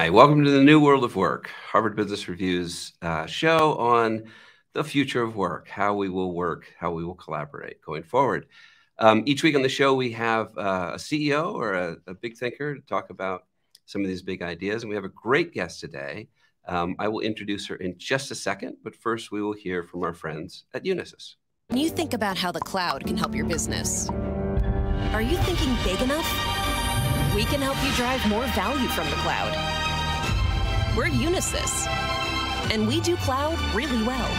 Hi, welcome to the New World of Work, Harvard Business Review's uh, show on the future of work, how we will work, how we will collaborate going forward. Um, each week on the show, we have uh, a CEO or a, a, big thinker to talk about some of these big ideas. And we have a great guest today. Um, I will introduce her in just a second, but first we will hear from our friends at Unisys. When you think about how the cloud can help your business, are you thinking big enough? We can help you drive more value from the cloud. We're Unisys, and we do cloud really well.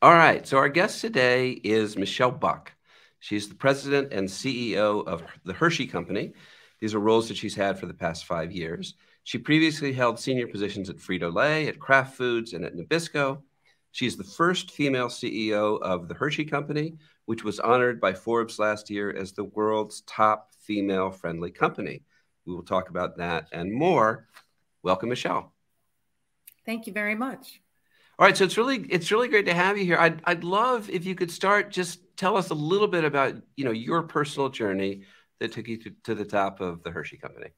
All right. So our guest today is Michele Buck. She's the president and CEO of the Hershey Company. These are roles that she's had for the past five years. She previously held senior positions at Frito Lay, at Kraft Foods, and at Nabisco. She's the first female CEO of the Hershey Company, which was honored by Forbes last year as the world's top female friendly company. We will talk about that and more. Welcome, Michele. Thank you very much. All right, so it's really it's really great to have you here. I'd I'd love if you could start just tell us a little bit about you know your personal journey that took you to, to the top of the Hershey Company.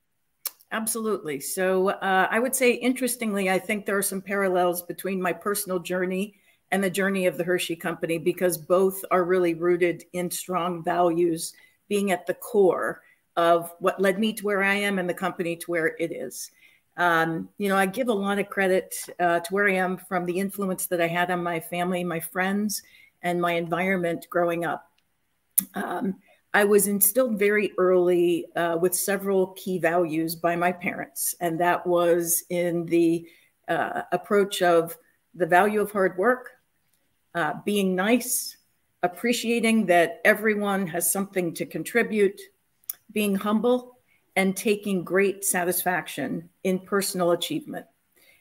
Absolutely. So uh, I would say, interestingly, I think there are some parallels between my personal journey and the journey of the Hershey Company because both are really rooted in strong values, being at the core of what led me to where I am and the company to where it is. Um, you know, I give a lot of credit uh, to where I am from the influence that I had on my family, my friends, and my environment growing up. Um, I was instilled very early uh, with several key values by my parents, and that was in the uh, approach of the value of hard work, uh, being nice, appreciating that everyone has something to contribute, being humble, and taking great satisfaction in personal achievement.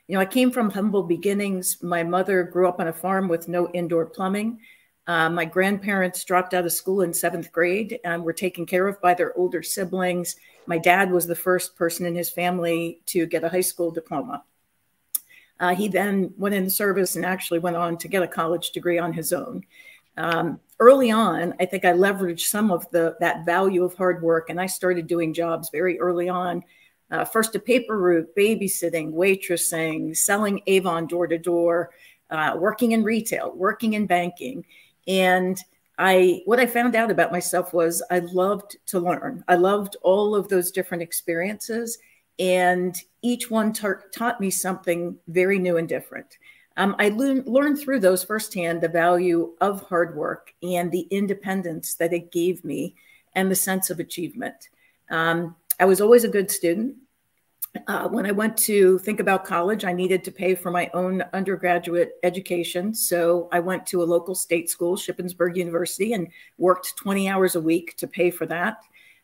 You know, I came from humble beginnings. My mother grew up on a farm with no indoor plumbing. Uh, my grandparents dropped out of school in seventh grade and were taken care of by their older siblings. My dad was the first person in his family to get a high school diploma. Uh, he then went in the service and actually went on to get a college degree on his own. Um, early on, I think I leveraged some of the that value of hard work, and I started doing jobs very early on. Uh, first a paper route, babysitting, waitressing, selling Avon door to door, uh, working in retail, working in banking, and I what I found out about myself was I loved to learn. I loved all of those different experiences, and each one taught me something very new and different. Um, I le learned through those firsthand the value of hard work and the independence that it gave me and the sense of achievement. Um, I was always a good student. Uh, when I went to think about college, I needed to pay for my own undergraduate education. So I went to a local state school, Shippensburg University, and worked 20 hours a week to pay for that.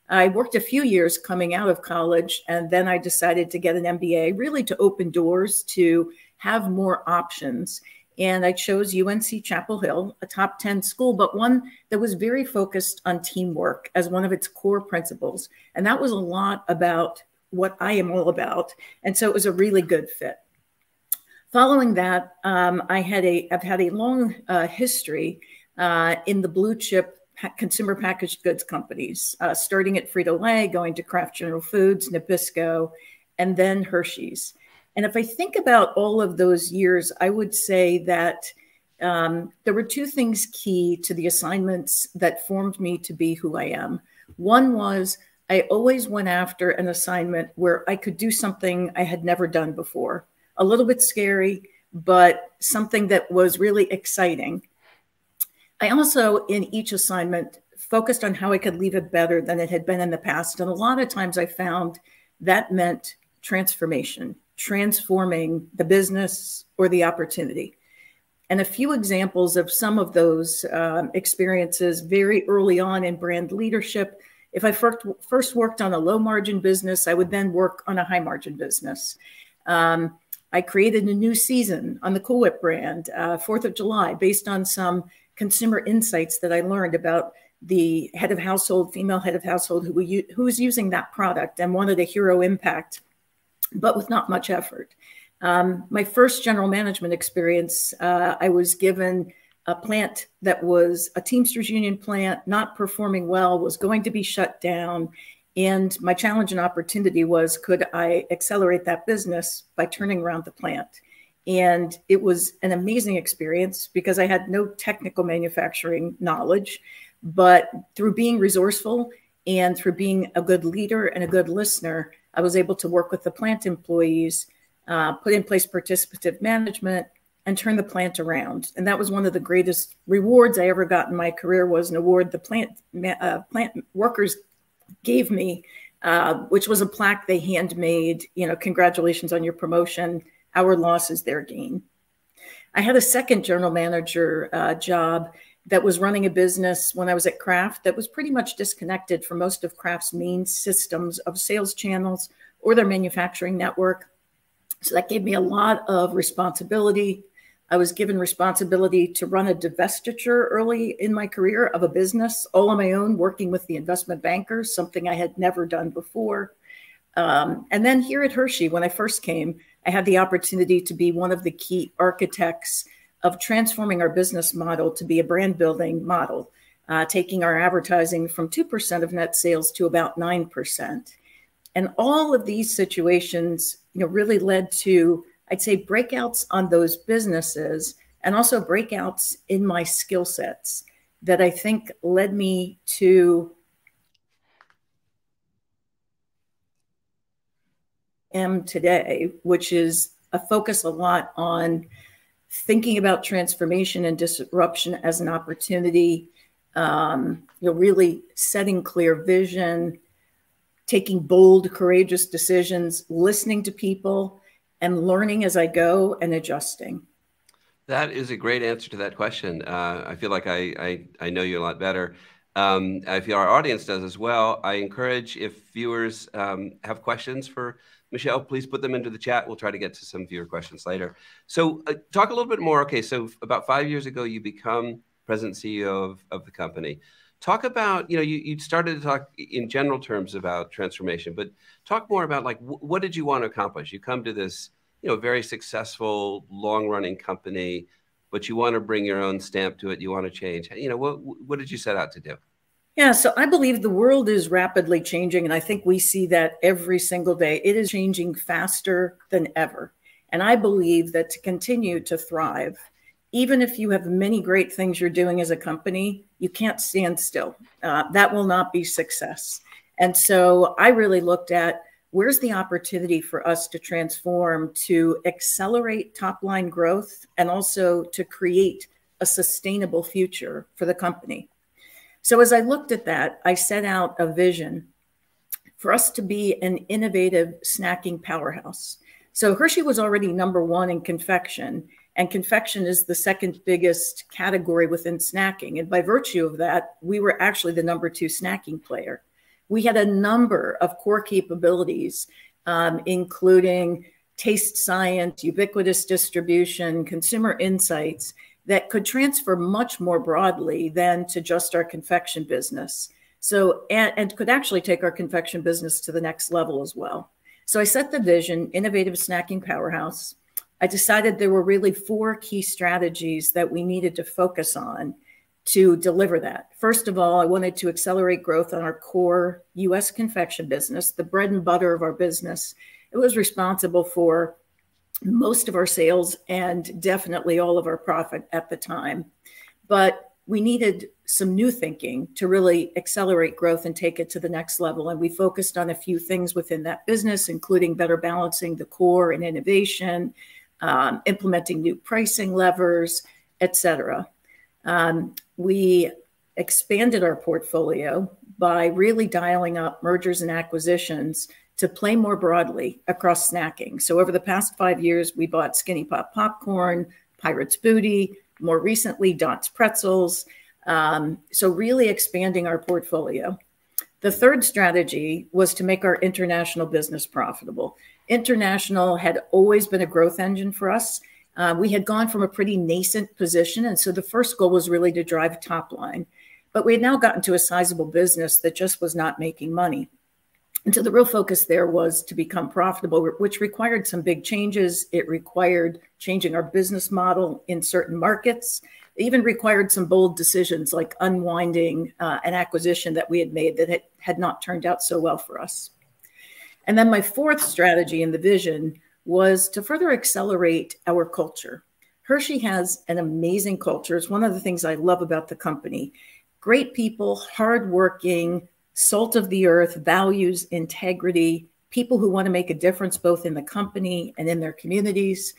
I worked a few years coming out of college, and then I decided to get an MBA, really to open doors to have more options. And I chose UNC Chapel Hill, a top 10 school, but one that was very focused on teamwork as one of its core principles. And that was a lot about what I am all about. And so it was a really good fit. Following that, um, I had a, I've had a long uh, history uh, in the blue chip consumer packaged goods companies, uh, starting at Frito Lay, going to Kraft General Foods, Nabisco, and then Hershey's. And if I think about all of those years, I would say that um, there were two things key to the assignments that formed me to be who I am. One was I always went after an assignment where I could do something I had never done before, a little bit scary, but something that was really exciting. I also, in each assignment, focused on how I could leave it better than it had been in the past. And a lot of times I found that meant transformation transforming the business or the opportunity. And a few examples of some of those um, experiences very early on in brand leadership. If I first worked on a low margin business, I would then work on a high margin business. Um, I created a new season on the Cool Whip brand, uh, 4th of July, based on some consumer insights that I learned about the head of household, female head of household who, who was using that product and wanted a hero impact but with not much effort. Um, my first general management experience, uh, I was given a plant that was a Teamsters Union plant, not performing well, was going to be shut down. And my challenge and opportunity was could I accelerate that business by turning around the plant? And it was an amazing experience because I had no technical manufacturing knowledge, but through being resourceful and through being a good leader and a good listener, I was able to work with the plant employees, uh, put in place participative management, and turn the plant around. And that was one of the greatest rewards I ever got in my career was an award the plant uh, plant workers gave me, uh, which was a plaque they handmade. You know, congratulations on your promotion. Our loss is their gain. I had a second general manager uh, job that was running a business when I was at Kraft that was pretty much disconnected from most of Kraft's main systems of sales channels or their manufacturing network. So that gave me a lot of responsibility. I was given responsibility to run a divestiture early in my career of a business all on my own, working with the investment bankers, something I had never done before. Um, and then here at Hershey, when I first came, I had the opportunity to be one of the key architects of transforming our business model to be a brand building model, uh, taking our advertising from 2% of net sales to about 9%. And all of these situations, you know, really led to, I'd say, breakouts on those businesses and also breakouts in my skill sets that I think led me to am today, which is a focus a lot on thinking about transformation and disruption as an opportunity, um, you know, really setting clear vision, taking bold, courageous decisions, listening to people, and learning as I go and adjusting. That is a great answer to that question. Uh, I feel like I, I, I know you a lot better. Um, I feel our audience does as well. I encourage if viewers um, have questions for Michele, please put them into the chat. We'll try to get to some viewer questions later. So uh, talk a little bit more. Okay, so about five years ago, you become president CEO of, of the company. Talk about, you know, you, you started to talk in general terms about transformation, but talk more about like, what did you want to accomplish? You come to this, you know, very successful, long running company, but you want to bring your own stamp to it. You want to change. You know, what, what did you set out to do? Yeah, so I believe the world is rapidly changing, and I think we see that every single day. It is changing faster than ever. And I believe that to continue to thrive, even if you have many great things you're doing as a company, you can't stand still. Uh, that will not be success. And so I really looked at where's the opportunity for us to transform, to accelerate top line growth, and also to create a sustainable future for the company. So as I looked at that, I set out a vision for us to be an innovative snacking powerhouse. So Hershey was already number one in confection, and confection is the second biggest category within snacking. And by virtue of that, we were actually the number two snacking player. We had a number of core capabilities, um, including taste science, ubiquitous distribution, consumer insights, that could transfer much more broadly than to just our confection business. So, and, and, could actually take our confection business to the next level as well. So, I set the vision innovative snacking powerhouse. I decided there were really four key strategies that we needed to focus on to deliver that. First of all, I wanted to accelerate growth on our core US confection business, the bread and butter of our business. It was responsible for most of our sales and definitely all of our profit at the time. But we needed some new thinking to really accelerate growth and take it to the next level. And we focused on a few things within that business, including better balancing the core and innovation, um, implementing new pricing levers, et cetera. Um, we expanded our portfolio by really dialing up mergers and acquisitions to play more broadly across snacking. So over the past five years, we bought Skinny Pop Popcorn, Pirates Booty, more recently, Dot's Pretzels. Um, so really expanding our portfolio. The third strategy was to make our international business profitable. International had always been a growth engine for us. Uh, we had gone from a pretty nascent position. And so the first goal was really to drive top line. But we had now gotten to a sizable business that just was not making money. And so the real focus there was to become profitable, which required some big changes. It required changing our business model in certain markets. it even required some bold decisions like unwinding uh, an acquisition that we had made that had, had not turned out so well for us. And then my fourth strategy in the vision was to further accelerate our culture. Hershey has an amazing culture. It's one of the things I love about the company. Great people, hardworking, salt of the earth, values, integrity, people who want to make a difference both in the company and in their communities,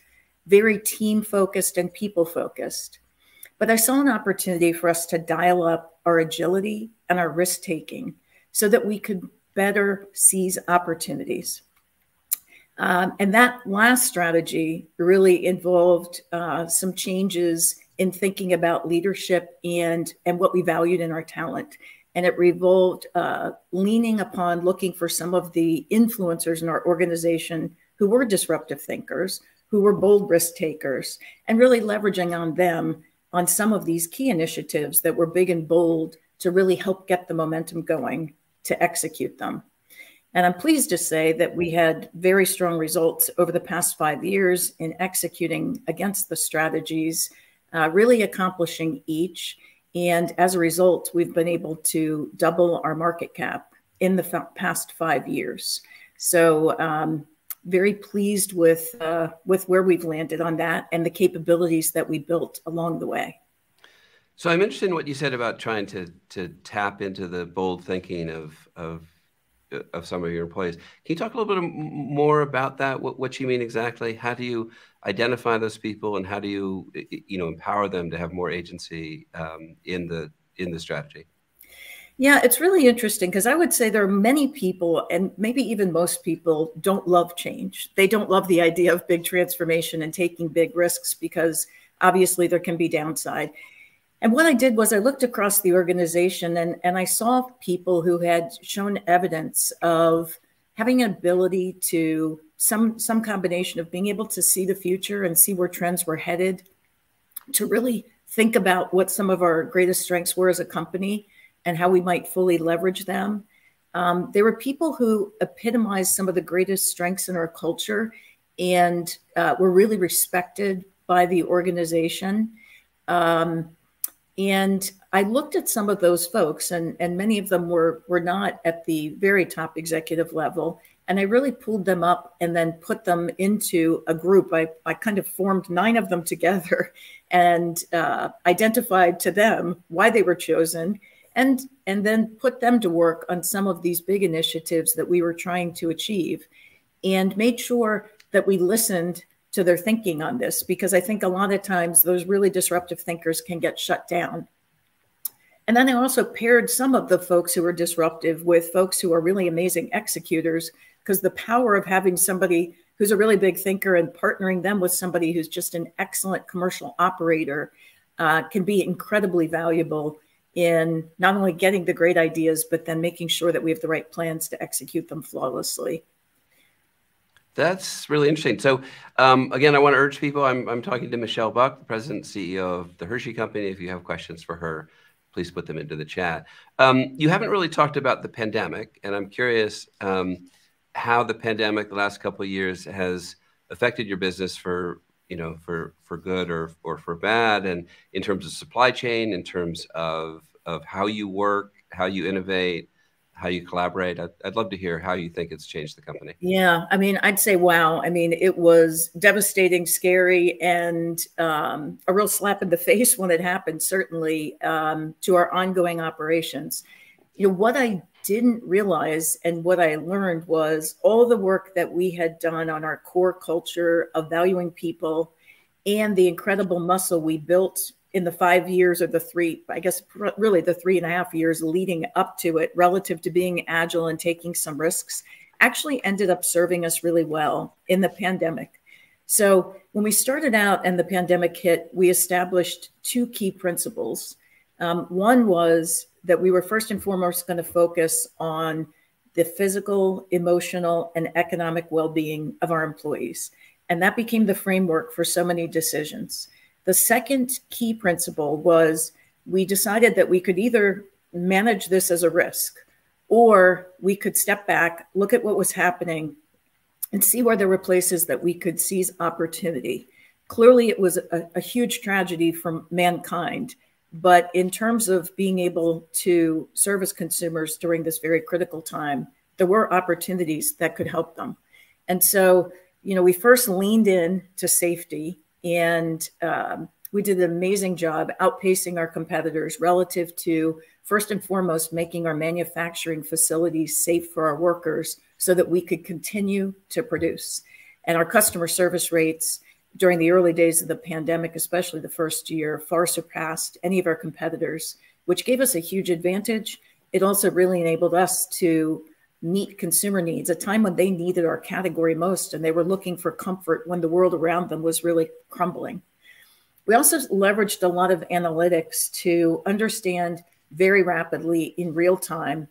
very team focused and people focused. But I saw an opportunity for us to dial up our agility and our risk taking so that we could better seize opportunities. Um, and that last strategy really involved uh, some changes in thinking about leadership and, and what we valued in our talent. And it revolved uh, leaning upon looking for some of the influencers in our organization who were disruptive thinkers, who were bold risk takers, and really leveraging on them on some of these key initiatives that were big and bold to really help get the momentum going to execute them. And I'm pleased to say that we had very strong results over the past five years in executing against the strategies, uh, really accomplishing each. And as a result, we've been able to double our market cap in the past five years. So, um, very pleased with uh, with where we've landed on that and the capabilities that we built along the way. So I'm interested in what you said about trying to to tap into the bold thinking of of of some of your employees. Can you talk a little bit more about that? What, what you mean exactly? How do you identify those people, and how do you you know empower them to have more agency um, in the in the strategy? Yeah, it's really interesting because I would say there are many people, and maybe even most people, don't love change. They don't love the idea of big transformation and taking big risks because obviously there can be downside. And what I did was I looked across the organization and, and I saw people who had shown evidence of having an ability to some some combination of being able to see the future and see where trends were headed, to really think about what some of our greatest strengths were as a company and how we might fully leverage them. Um, there were people who epitomized some of the greatest strengths in our culture and uh, were really respected by the organization. Um, and I looked at some of those folks, and, and many of them were, were not at the very top executive level. And I really pulled them up and then put them into a group. I, I kind of formed nine of them together and uh, identified to them why they were chosen and and then put them to work on some of these big initiatives that we were trying to achieve and made sure that we listened to their thinking on this because i think a lot of times those really disruptive thinkers can get shut down and then i also paired some of the folks who are disruptive with folks who are really amazing executors because the power of having somebody who's a really big thinker and partnering them with somebody who's just an excellent commercial operator uh, can be incredibly valuable in not only getting the great ideas, but then making sure that we have the right plans to execute them flawlessly. That's really interesting. So, um, again, I want to urge people. I'm, I'm talking to Michele Buck, the president and CEO of the Hershey Company. If you have questions for her, please put them into the chat. Um, you haven't really talked about the pandemic, and I'm curious um, how the pandemic, the last couple of years, has affected your business for you know, for for good or or for bad, and in terms of supply chain, in terms of of how you work, how you innovate, how you collaborate. I'd, I'd love to hear how you think it's changed the company. Yeah, I mean, I'd say wow. I mean, it was devastating, scary, and um, a real slap in the face when it happened. Certainly um, to our ongoing operations. You know what I didn't realize and what I learned was all the work that we had done on our core culture of valuing people and the incredible muscle we built in the five years or the three, I guess, really the three and a half years leading up to it, relative to being agile and taking some risks, actually ended up serving us really well in the pandemic. So when we started out and the pandemic hit, we established two key principles. Um, one was that we were first and foremost going to focus on the physical, emotional, and economic well being of our employees. And that became the framework for so many decisions. The second key principle was we decided that we could either manage this as a risk or we could step back, look at what was happening, and see where there were places that we could seize opportunity. clearly it was a, a huge tragedy for mankind. But in terms of being able to service consumers during this very critical time, there were opportunities that could help them. And so, you know, we first leaned in to safety and um, we did an amazing job outpacing our competitors relative to first and foremost making our manufacturing facilities safe for our workers so that we could continue to produce. And our customer service rates during the early days of the pandemic, especially the first year, far surpassed any of our competitors, which gave us a huge advantage. It also really enabled us to meet consumer needs, a time when they needed our category most and they were looking for comfort when the world around them was really crumbling. We also leveraged a lot of analytics to understand very rapidly in real time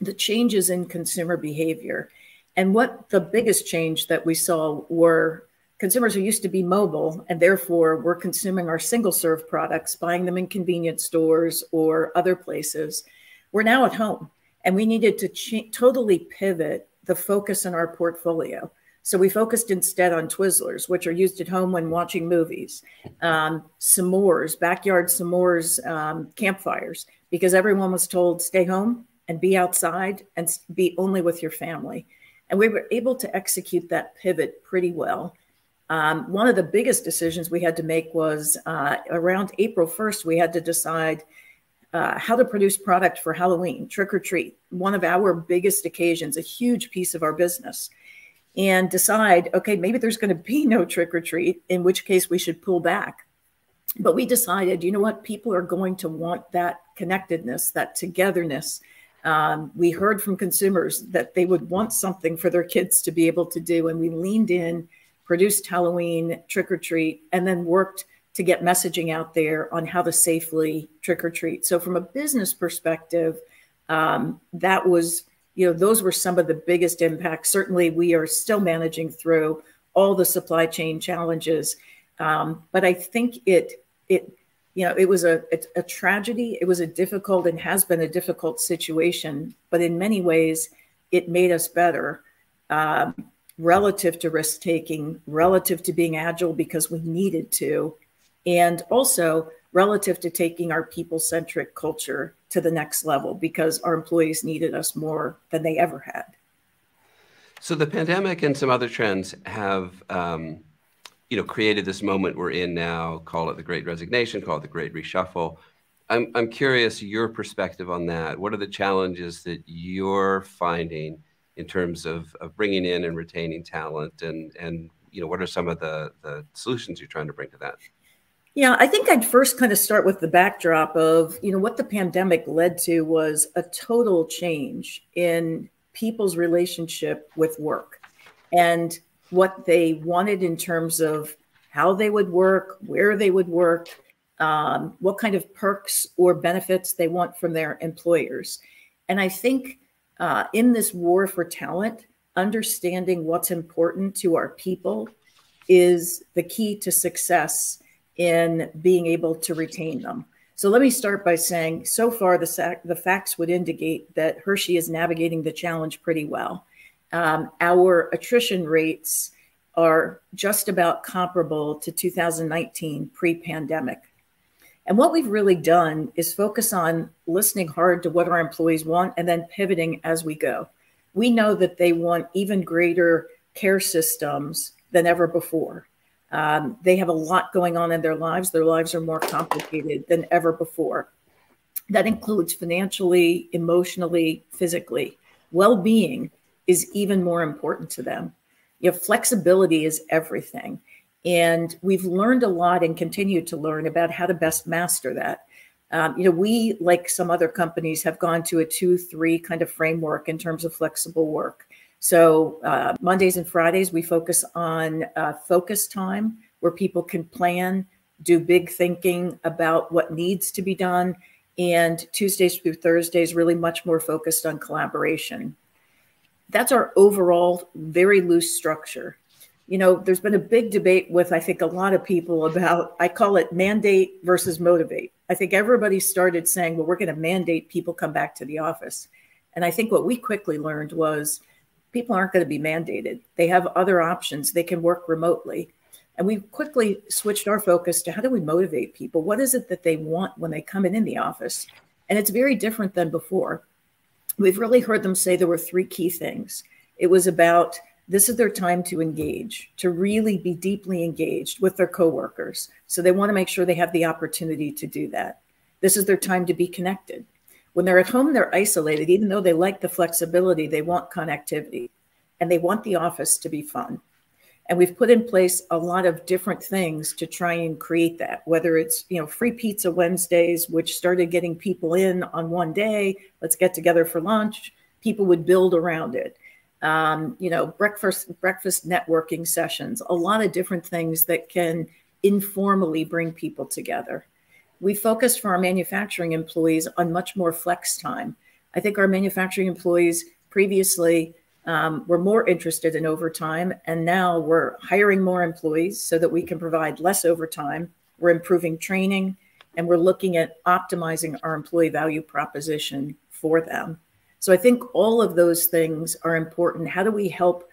the changes in consumer behavior. And what the biggest change that we saw were consumers who used to be mobile and therefore were consuming our single serve products, buying them in convenience stores or other places, were now at home. And we needed to totally pivot the focus in our portfolio. So we focused instead on Twizzlers, which are used at home when watching movies, um, s'mores, backyard s'mores, um, campfires, because everyone was told stay home and be outside and be only with your family. And we were able to execute that pivot pretty well. Um, one of the biggest decisions we had to make was uh, around April 1st, we had to decide uh, how to produce product for Halloween, trick or treat, one of our biggest occasions, a huge piece of our business and decide, okay, maybe there's going to be no trick or treat, in which case we should pull back. But we decided, you know what, people are going to want that connectedness, that togetherness. Um, we heard from consumers that they would want something for their kids to be able to do. And we leaned in, produced Halloween trick or treat, and then worked to get messaging out there on how to safely trick or treat. So, from a business perspective, um, that was you know, those were some of the biggest impacts. Certainly, we are still managing through all the supply chain challenges, um, but I think it it you know it was a, a, a tragedy. It was a difficult and has been a difficult situation, but in many ways, it made us better. Um, relative to risk taking, relative to being agile because we needed to, and also relative to taking our people centric culture to the next level because our employees needed us more than they ever had. So the pandemic and some other trends have, um, you know, created this moment we're in now. Call it the Great Resignation, call it the Great Reshuffle. I'm I'm curious your perspective on that. What are the challenges that you're finding in terms of, of bringing in and retaining talent, and and you know, what are some of the the solutions you're trying to bring to that? Yeah, I think I'd first kind of start with the backdrop of, you know, what the pandemic led to was a total change in people's relationship with work and what they wanted in terms of how they would work, where they would work, um, what kind of perks or benefits they want from their employers. And I think uh, in this war for talent, understanding what's important to our people is the key to success in being able to retain them. So let me start by saying so far the, the facts would indicate that Hershey is navigating the challenge pretty well. Um, our attrition rates are just about comparable to 2019 pre pandemic. And what we've really done is focus on listening hard to what our employees want and then pivoting as we go. We know that they want even greater care systems than ever before. Um, they have a lot going on in their lives. Their lives are more complicated than ever before. That includes financially, emotionally, physically. Well being is even more important to them. You know, flexibility is everything. And we've learned a lot and continue to learn about how to best master that. Um, you know, we, like some other companies, have gone to a two, three kind of framework in terms of flexible work. So uh, Mondays and Fridays, we focus on uh, focus time where people can plan, do big thinking about what needs to be done. And Tuesdays through Thursdays, really much more focused on collaboration. That's our overall very loose structure. You know, there's been a big debate with, I think, a lot of people about, I call it mandate versus motivate. I think everybody started saying, well, we're going to mandate people come back to the office. And I think what we quickly learned was people aren't going to be mandated. They have other options. They can work remotely. And we quickly switched our focus to how do we motivate people? What is it that they want when they come in in the office? And it's very different than before. We've really heard them say there were three key things. It was about this is their time to engage, to really be deeply engaged with their coworkers. So they want to make sure they have the opportunity to do that. This is their time to be connected. When they're at home, they're isolated. Even though they like the flexibility, they want connectivity and they want the office to be fun. And we've put in place a lot of different things to try and create that, whether it's, you know, free pizza Wednesdays, which started getting people in on one day, let's get together for lunch. People would build around it um, you know, breakfast breakfast networking sessions, a lot of different things that can informally bring people together. We focused for our manufacturing employees on much more flex time. I think our manufacturing employees previously um, were more interested in overtime, and now we're hiring more employees so that we can provide less overtime. We're improving training, and we're looking at optimizing our employee value proposition for them. So I think all of those things are important. How do we help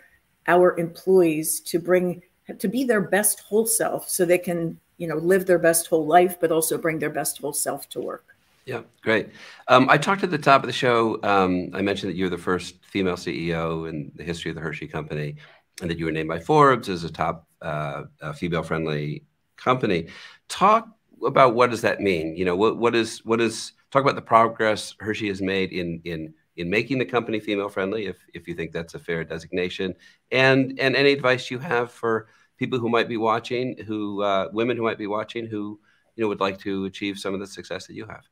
our employees to bring to be their best whole self so they can, you know, live their best whole life, but also bring their best whole self to work? Yeah, great. Um, I talked at the top of the show. Um, I mentioned that you were the first female CEO in the history of the Hershey Company, and that you were named by Forbes as a top uh, female-friendly company. Talk about what does that mean? You know, what what is what is talk about the progress Hershey has made in in in making the company female friendly, if, if you think that's a fair designation, and and any advice you have for people who might be watching, who uh, women who might be watching, who you know would like to achieve some of the success that you have.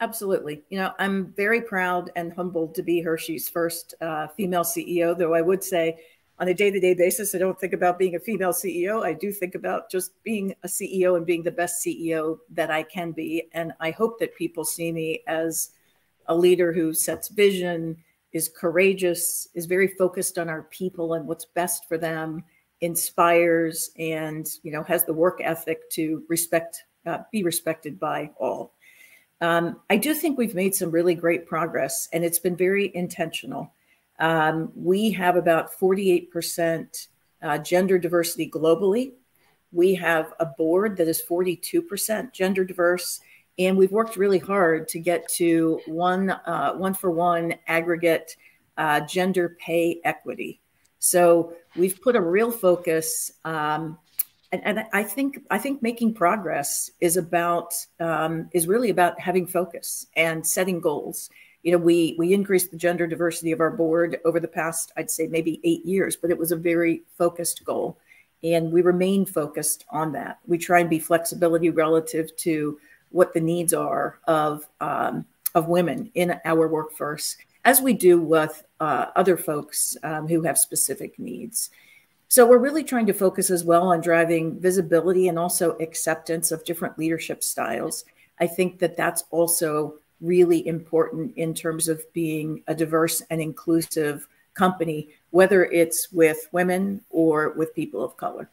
Absolutely. You know, I'm very proud and humbled to be Hershey's first uh, female CEO, though I would say on a day to day basis, I don't think about being a female CEO. I do think about just being a CEO and being the best CEO that I can be. And I hope that people see me as a leader who sets vision, is courageous, is very focused on our people and what's best for them, inspires, and you know has the work ethic to respect, uh, be respected by all. Um, I do think we've made some really great progress, and it's been very intentional. Um, we have about 48% uh, gender diversity globally. We have a board that is 42% gender diverse, and we've worked really hard to get to one uh, one for one aggregate uh, gender pay equity. So we've put a real focus, um, and, and, I think I think making progress is about um, is really about having focus and setting goals. You know, we we increased the gender diversity of our board over the past, I'd say maybe eight years, but it was a very focused goal, and we remain focused on that. We try and be flexibility relative to what the needs are of um, of women in our workforce, as we do with uh, other folks um, who have specific needs. So we're really trying to focus as well on driving visibility and also acceptance of different leadership styles. I think that that's also really important in terms of being a diverse and inclusive company, whether it's with women or with people of color.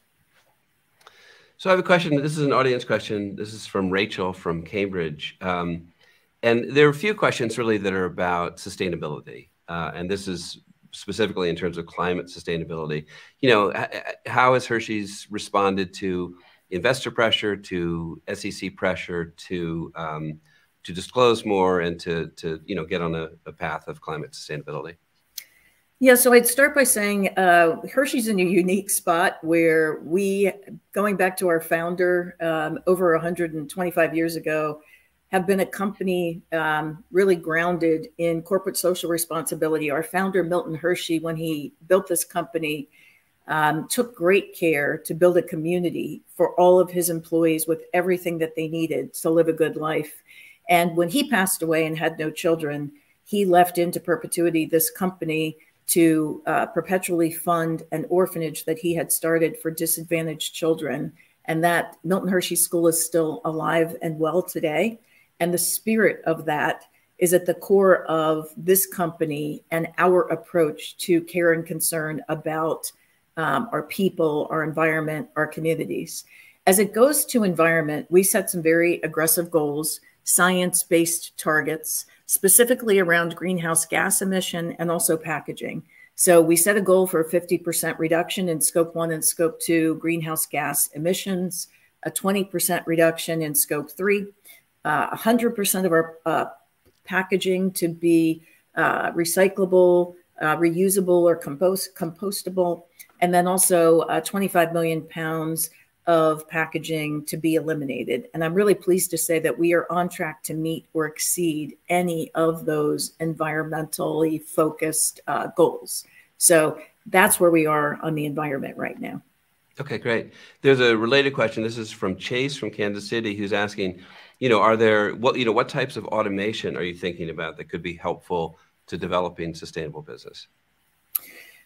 So I have a question. This is an audience question. This is from Rachel from Cambridge. Um, and there are a few questions really that are about sustainability. Uh, and this is specifically in terms of climate sustainability. You know, how has Hershey's responded to investor pressure, to SEC pressure, to um, to disclose more, and to to you know get on a, a path of climate sustainability? Yeah, so I'd start by saying uh, Hershey's in a unique spot where we, going back to our founder um, over 125 years ago, have been a company um, really grounded in corporate social responsibility. Our founder, Milton Hershey, when he built this company, um, took great care to build a community for all of his employees with everything that they needed to live a good life. And when he passed away and had no children, he left into perpetuity this company to uh, perpetually fund an orphanage that he had started for disadvantaged children. And that Milton Hershey School is still alive and well today. And the spirit of that is at the core of this company and our approach to care and concern about um, our people, our environment, our communities. As it goes to environment, we set some very aggressive goals, science based targets specifically around greenhouse gas emission and also packaging. So we set a goal for a 50% reduction in scope one and scope two greenhouse gas emissions, a 20% reduction in scope three, 100% of our uh, packaging to be uh, recyclable, uh, reusable, or compost compostable, and then also uh, 25 million pounds of packaging to be eliminated. And I'm really pleased to say that we are on track to meet or exceed any of those environmentally focused uh, goals. So that's where we are on the environment right now. Okay, great. There's a related question. This is from Chase from Kansas City, who's asking, you know, are there what you know what types of automation are you thinking about that could be helpful to developing sustainable business?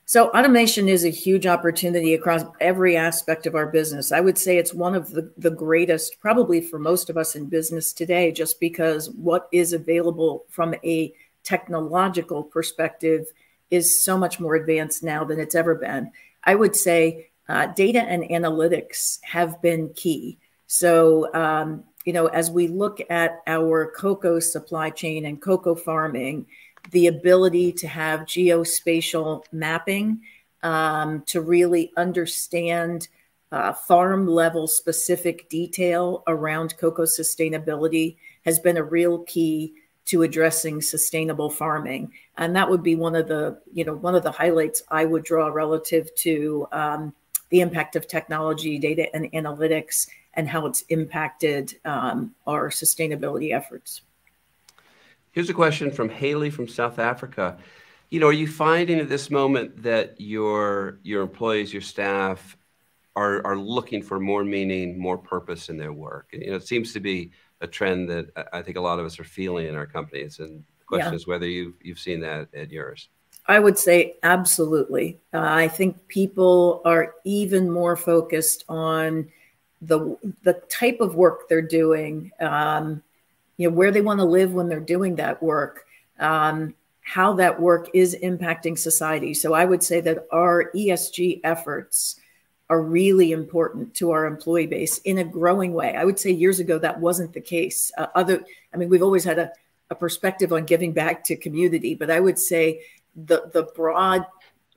So automation is a huge opportunity across every aspect of our business. I would say it's one of the, the greatest, probably for most of us in business today, just because what is available from a technological perspective is so much more advanced now than it's ever been. I would say uh, data and analytics have been key. So, um, you know, as we look at our cocoa supply chain and cocoa farming, the ability to have geospatial mapping um, to really understand uh, farm level specific detail around cocoa sustainability has been a real key to addressing sustainable farming. And that would be one of the you know one of the highlights i would draw relative to um, the impact of technology data and analytics and how it's impacted um, our sustainability efforts Here's a question from Haley from South Africa. You know, are you finding at this moment that your your employees, your staff, are are looking for more meaning, more purpose in their work? You know, it seems to be a trend that I think a lot of us are feeling in our companies. And the question yeah. is whether you've you've seen that at yours. I would say absolutely. Uh, I think people are even more focused on the the type of work they're doing. Um, you know, where they want to live when they're doing that work, um, how that work is impacting society. So I would say that our ESG efforts are really important to our employee base in a growing way. I would say years ago that wasn't the case. Uh, other, I mean, we've always had a, a perspective on giving back to community, but I would say the the broad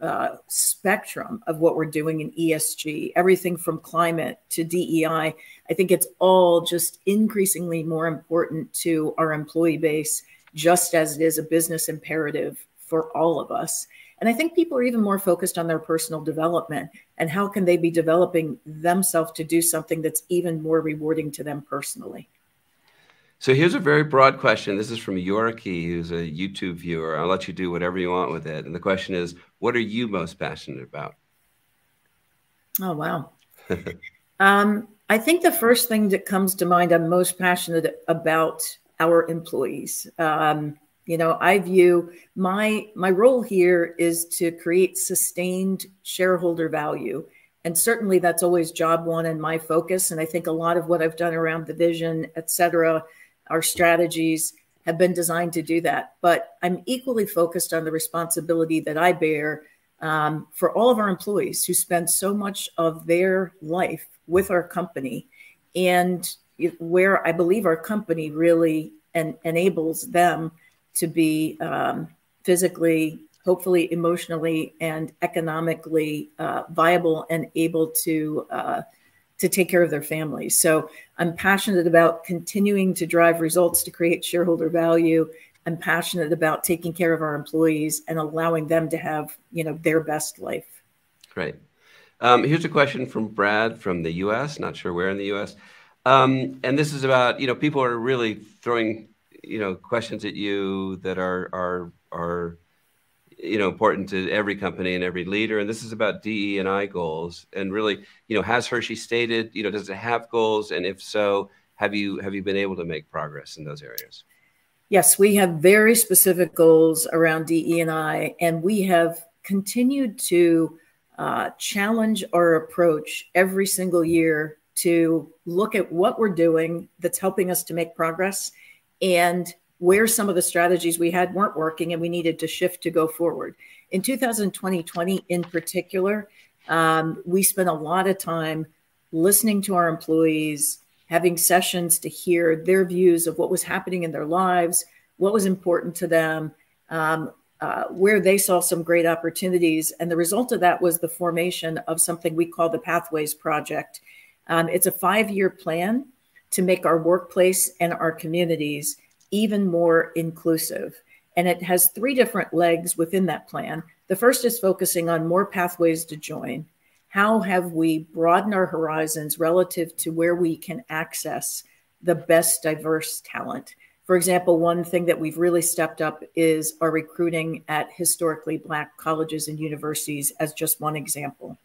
uh, spectrum of what we're doing in ESG, everything from climate to DEI. I think it's all just increasingly more important to our employee base, just as it is a business imperative for all of us. And I think people are even more focused on their personal development and how can they be developing themselves to do something that's even more rewarding to them personally. So here's a very broad question. This is from Yorkie, who's a YouTube viewer. I'll let you do whatever you want with it. And the question is, what are you most passionate about? Oh, wow. um, I think the first thing that comes to mind, I'm most passionate about our employees. Um, you know, I view my my role here is to create sustained shareholder value. And certainly that's always job one and my focus. And I think a lot of what I've done around the vision, et cetera, our strategies have been designed to do that. But I'm equally focused on the responsibility that I bear um, for all of our employees who spend so much of their life with our company and where I believe our company really en- enables them to be um, physically, hopefully emotionally, and economically uh, viable and able to uh, to take care of their families. So I'm passionate about continuing to drive results to create shareholder value. I'm passionate about taking care of our employees and allowing them to have, you know, their best life. Great. Um, here's a question from Brad from the U.S. Not sure where in the U.S. Um, and this is about, you know, people are really throwing, you know, questions at you that are are are you know important to every company and every leader and this is about de and i goals and really you know has hershey stated you know does it have goals and if so have you have you been able to make progress in those areas? Yes we have very specific goals around de and i and we have continued to uh, challenge our approach every single year to look at what we're doing that's helping us to make progress and where some of the strategies we had weren't working and we needed to shift to go forward. In 2020, in particular, um, we spent a lot of time listening to our employees, having sessions to hear their views of what was happening in their lives, what was important to them, um, uh, where they saw some great opportunities. And the result of that was the formation of something we call the Pathways Project. Um, it's a five year plan to make our workplace and our communities even more inclusive. And it has three different legs within that plan. The first is focusing on more pathways to join. How have we broadened our horizons relative to where we can access the best diverse talent? For example, one thing that we've really stepped up is our recruiting at historically Black colleges and universities, as just one example.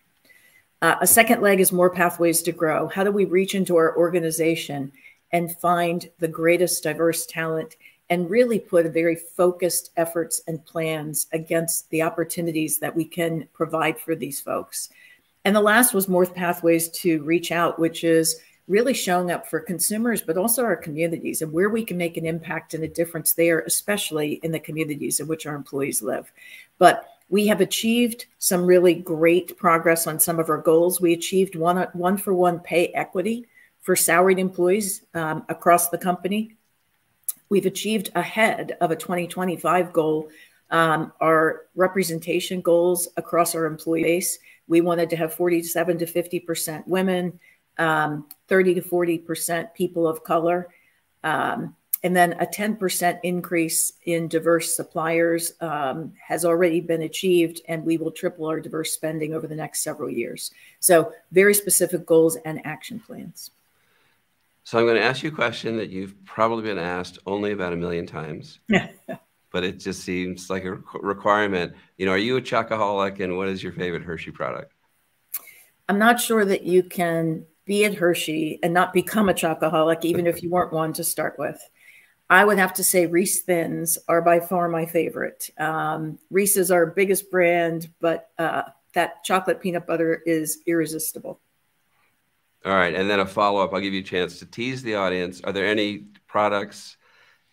Uh, a second leg is more pathways to grow. How do we reach into our organization and find the greatest diverse talent and really put very focused efforts and plans against the opportunities that we can provide for these folks? And the last was more pathways to reach out, which is really showing up for consumers, but also our communities and where we can make an impact and a difference there, especially in the communities in which our employees live. But we have achieved some really great progress on some of our goals. We achieved one, one for one pay equity for salaried employees um, across the company. We've achieved ahead of a 2025 goal um, our representation goals across our employee base. We wanted to have 47 to 50% women, um, 30 to 40% people of color, um, and then a 10% increase in diverse suppliers um, has already been achieved, and we will triple our diverse spending over the next several years. So, very specific goals and action plans. So, I'm going to ask you a question that you've probably been asked only about a million times. but it just seems like a requirement. You know, are you a chocoholic, and what is your favorite Hershey product? I'm not sure that you can be at Hershey and not become a chocoholic, even if you weren't one to start with. I would have to say Reese Thins are by far my favorite. Um, Reese is our biggest brand, but uh, that chocolate peanut butter is irresistible. All right, and then a follow up. I'll give you a chance to tease the audience. Are there any products,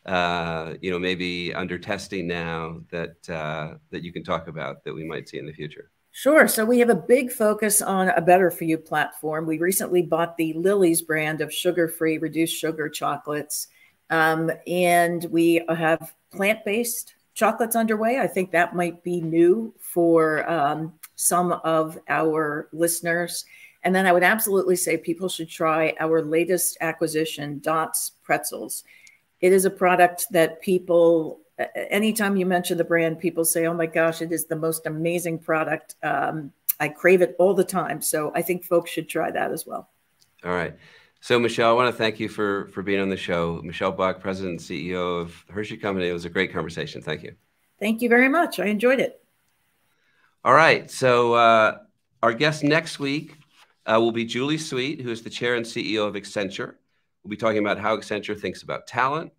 uh, you know, maybe under testing now that uh, that you can talk about that we might see in the future? Sure. So we have a big focus on a better for you platform. We recently bought the Lily's brand of sugar free, reduced sugar chocolates. Um, and we have plant based chocolates underway. I think that might be new for um, some of our listeners. And then I would absolutely say people should try our latest acquisition, Dot's Pretzels. It is a product that people anytime you mention the brand, people say, "Oh my gosh, it is the most amazing product." Um, I crave it all the time, so I think folks should try that as well. All right. So, Michele, I want to thank you for for being on the show. Michele Buck, President and CEO of Hershey Company. It was a great conversation. Thank you. Thank you very much. I enjoyed it. All right. So, uh, our guest next week uh, will be Julie Sweet, who is the chair and CEO of Accenture. We'll be talking about how Accenture thinks about talent,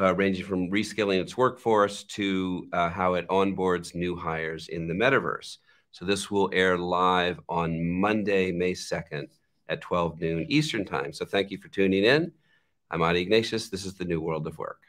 uh, ranging from reskilling its workforce to uh, how it onboards new hires in the metaverse. So this will air live on Monday, May 2nd at 12 noon Eastern Time. So thank you for tuning in. I'm Adi Ignatius. This is the New World of Work.